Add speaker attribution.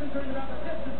Speaker 1: Robinson brings it out to 50.